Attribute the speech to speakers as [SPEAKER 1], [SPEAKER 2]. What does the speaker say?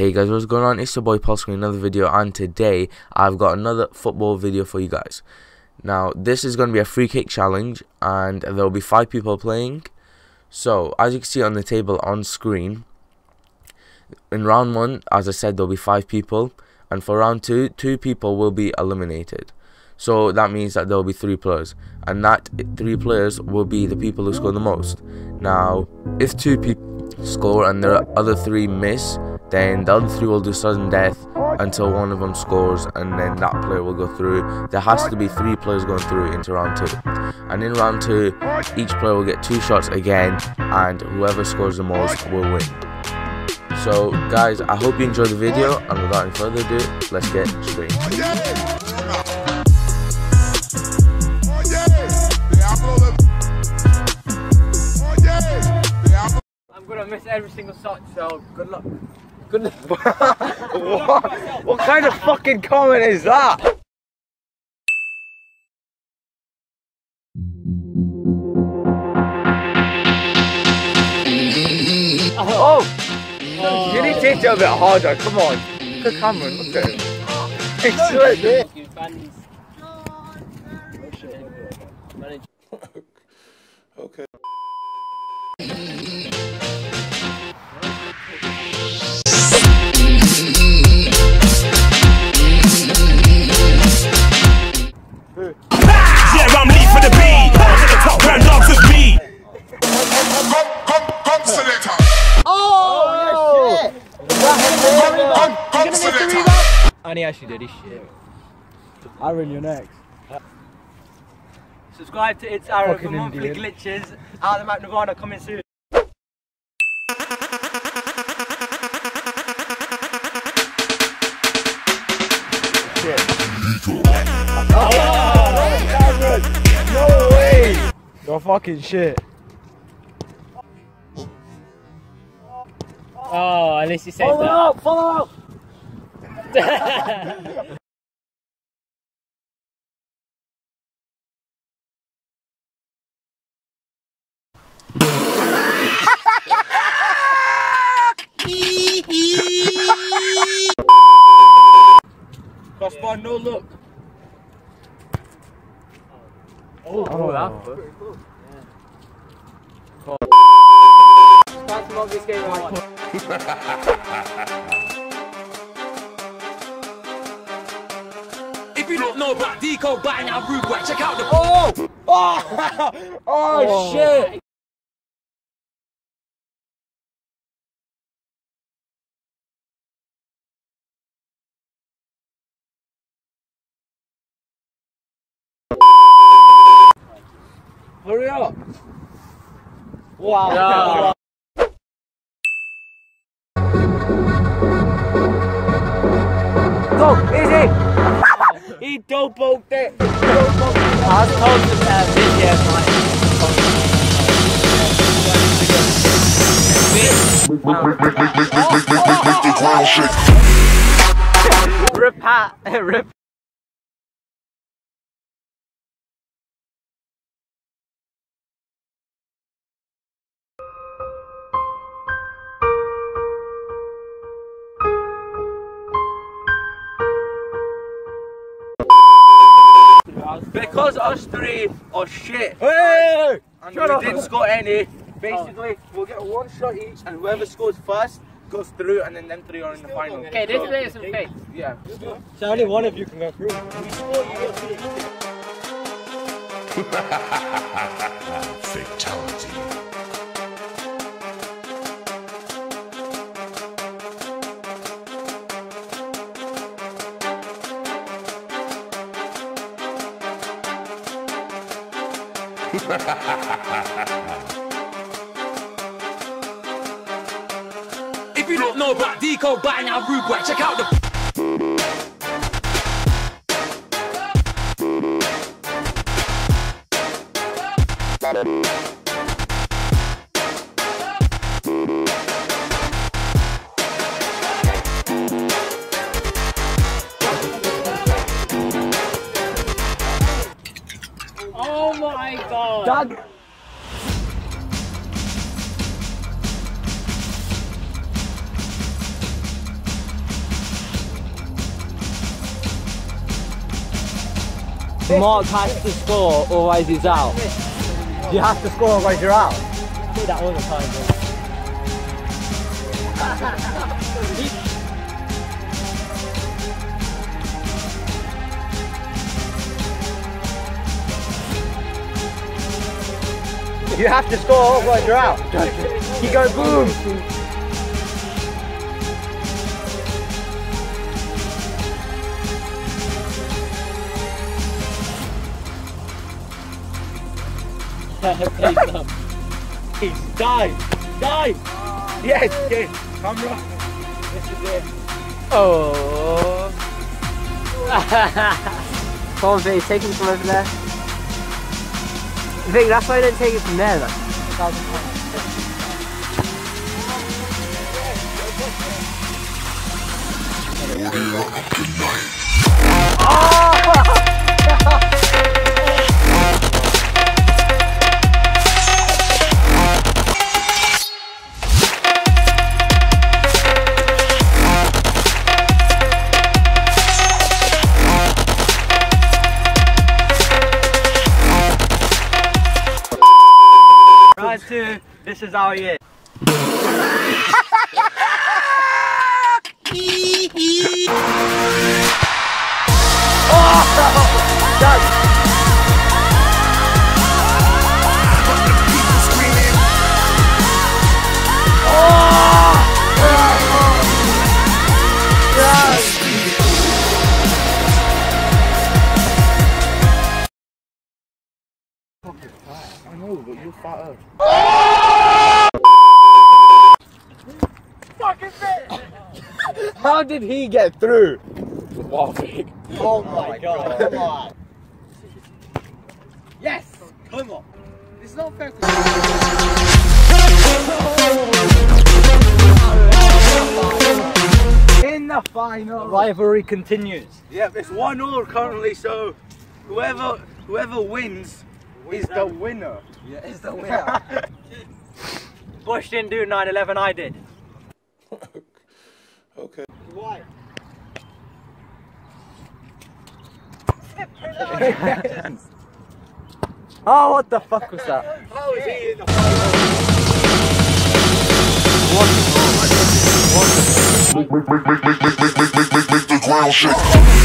[SPEAKER 1] Hey guys, what's going on? It's your boy Pulse with another video, and today I've got another football video for you guys. Now, this is going to be a free kick challenge, and there will be five people playing. So, as you can see on the table on screen, in round one, as I said, there will be five people, and for round two, two people will be eliminated. So that means that there will be three players, and that three players will be the people who score the most. Now, if two people score and the other three miss, then the other three will do sudden death until one of them scores and then that player will go through. There has to be three players going through into round two. And in round two, each player will get two shots again and whoever scores the most will win. So guys, I hope you enjoyed the video and without any further ado, let's get straight
[SPEAKER 2] I'm gonna miss every single shot, so good luck.
[SPEAKER 3] Good what? what kind of fucking comment is that? Oh! oh. You need to hit it a bit harder, come on. Look at Cameron, look at him. It's like
[SPEAKER 4] Okay.
[SPEAKER 2] Actually did his shit.
[SPEAKER 3] Aaron, you're next.
[SPEAKER 2] Subscribe to It's Aaron for monthly
[SPEAKER 3] Indian.
[SPEAKER 2] glitches. Out of the Mount Nirvana coming soon. Shit.
[SPEAKER 3] No way! You're fucking shit.
[SPEAKER 2] Oh, at least he said
[SPEAKER 3] Follow up, follow up!
[SPEAKER 2] That.
[SPEAKER 3] Crossbar, no look.
[SPEAKER 2] oh,
[SPEAKER 3] Oh.
[SPEAKER 2] that was Can't smoke this game right.
[SPEAKER 5] If you don't know about Deco by now, rude boy, check out the.
[SPEAKER 3] Oh! Oh, oh! oh, shit! Hurry up! Wow! Go, easy! He double it!
[SPEAKER 2] I was told to uh, video my Rip hat, rip.
[SPEAKER 3] Because us three are shit. Hey! And
[SPEAKER 2] Shut
[SPEAKER 3] we
[SPEAKER 2] up.
[SPEAKER 3] didn't score any. Basically, we'll get one shot each, and whoever scores first goes through, and then them three are in the final.
[SPEAKER 2] Okay, this is some fake.
[SPEAKER 3] Yeah.
[SPEAKER 2] So only one of you can go through. We score you go through.
[SPEAKER 4] Fatality.
[SPEAKER 5] If you don't know about Deco now, rude boy, check out the.
[SPEAKER 2] My god.
[SPEAKER 3] That
[SPEAKER 2] Mark has to score, otherwise he's out.
[SPEAKER 3] You have to score, otherwise you're out.
[SPEAKER 2] I do that all the time,
[SPEAKER 3] You have to score otherwise you're out. You go boom.
[SPEAKER 2] Face up.
[SPEAKER 3] He's dive. Dive. Yes, yes. Camera. This is it.
[SPEAKER 2] Oh. Come on, Vinny, take him from over there. Vic, that's why I didn't take it from there, man.
[SPEAKER 3] This is all yet. oh, that's I know, but you're. How did he get through? Oh my oh god. Come on. Yes! Come on. It's not fair. In the final.
[SPEAKER 2] Rivalry continues.
[SPEAKER 3] Yep, it's one all currently, so whoever whoever wins is the winner.
[SPEAKER 2] Yeah, it's the winner. Bush didn't do 9-11, I did.
[SPEAKER 4] Okay.
[SPEAKER 3] Oh, what the fuck was that?
[SPEAKER 4] How is he in the
[SPEAKER 6] Make, make, make, make, make, make, make, make, make, make the ground shake.